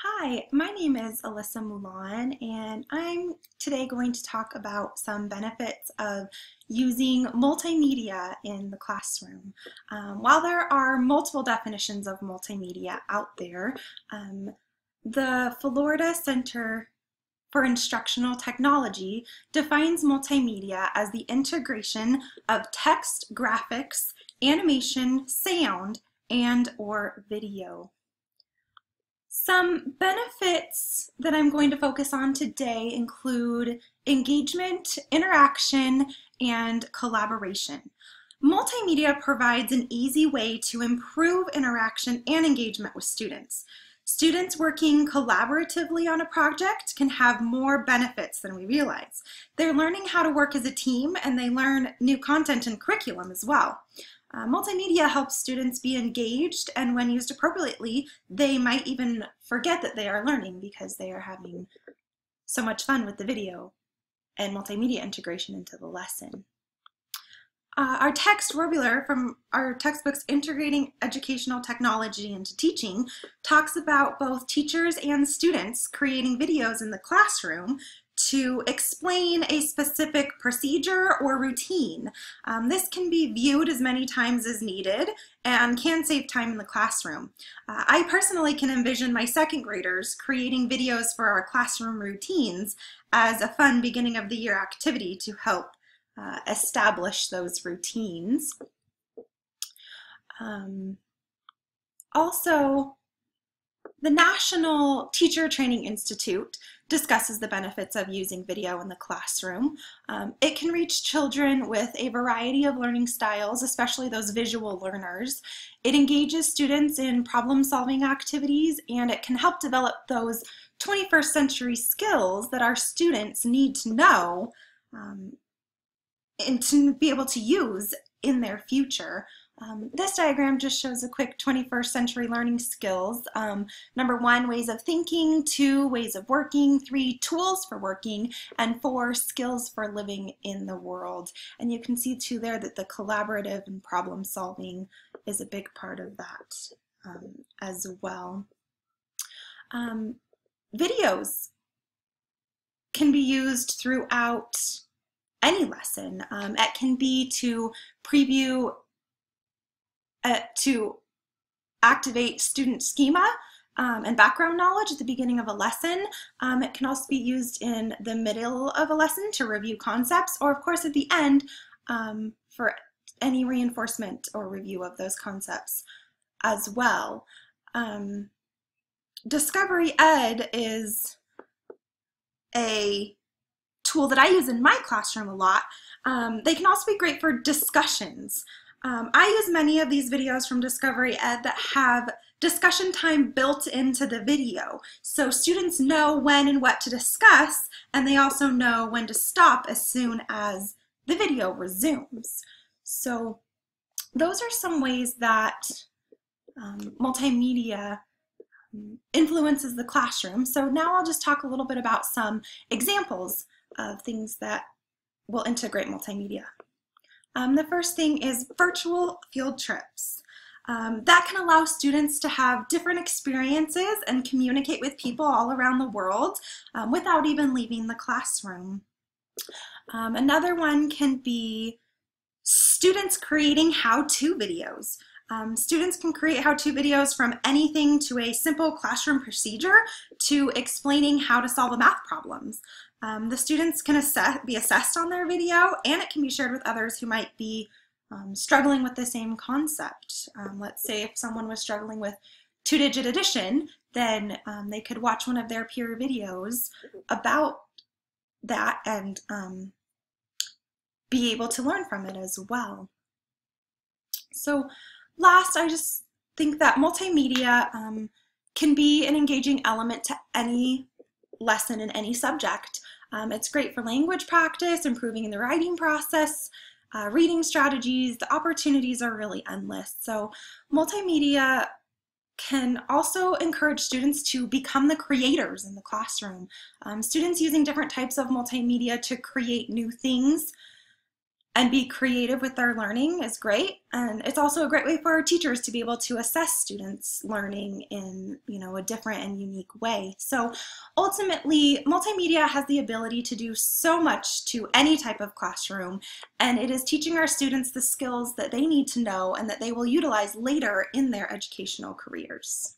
Hi, my name is Alyssa Moulin, and I'm today going to talk about some benefits of using multimedia in the classroom. Um, while there are multiple definitions of multimedia out there, um, the Florida Center for Instructional Technology defines multimedia as the integration of text, graphics, animation, sound, and or video. Some benefits that I'm going to focus on today include engagement, interaction, and collaboration. Multimedia provides an easy way to improve interaction and engagement with students. Students working collaboratively on a project can have more benefits than we realize. They're learning how to work as a team and they learn new content and curriculum as well. Uh, multimedia helps students be engaged and when used appropriately, they might even forget that they are learning because they are having so much fun with the video and multimedia integration into the lesson. Uh, our text Roblyer from our textbooks Integrating Educational Technology into Teaching talks about both teachers and students creating videos in the classroom to explain a specific procedure or routine. Um, this can be viewed as many times as needed and can save time in the classroom. Uh, I personally can envision my second graders creating videos for our classroom routines as a fun beginning of the year activity to help uh, establish those routines. Um, also, the National Teacher Training Institute discusses the benefits of using video in the classroom. Um, it can reach children with a variety of learning styles, especially those visual learners. It engages students in problem-solving activities, and it can help develop those 21st century skills that our students need to know um, and to be able to use in their future. Um, this diagram just shows a quick 21st century learning skills. Um, number one, ways of thinking, two, ways of working, three, tools for working, and four, skills for living in the world. And you can see too there that the collaborative and problem solving is a big part of that um, as well. Um, videos can be used throughout any lesson. Um, it can be to preview, uh, to activate student schema um, and background knowledge at the beginning of a lesson. Um, it can also be used in the middle of a lesson to review concepts, or of course at the end um, for any reinforcement or review of those concepts as well. Um, Discovery Ed is a tool that I use in my classroom a lot. Um, they can also be great for discussions. Um, I use many of these videos from Discovery Ed that have discussion time built into the video. So students know when and what to discuss, and they also know when to stop as soon as the video resumes. So those are some ways that um, multimedia um, influences the classroom. So now I'll just talk a little bit about some examples of things that will integrate multimedia. Um, the first thing is virtual field trips. Um, that can allow students to have different experiences and communicate with people all around the world um, without even leaving the classroom. Um, another one can be students creating how-to videos. Um, students can create how-to videos from anything to a simple classroom procedure to explaining how to solve a math problems. Um, the students can assess, be assessed on their video and it can be shared with others who might be um, struggling with the same concept. Um, let's say if someone was struggling with two-digit addition, then um, they could watch one of their peer videos about that and um, be able to learn from it as well. So last, I just think that multimedia um, can be an engaging element to any lesson in any subject. Um, it's great for language practice, improving in the writing process, uh, reading strategies. The opportunities are really endless. So multimedia can also encourage students to become the creators in the classroom. Um, students using different types of multimedia to create new things and be creative with their learning is great. And it's also a great way for our teachers to be able to assess students learning in you know a different and unique way. So ultimately multimedia has the ability to do so much to any type of classroom and it is teaching our students the skills that they need to know and that they will utilize later in their educational careers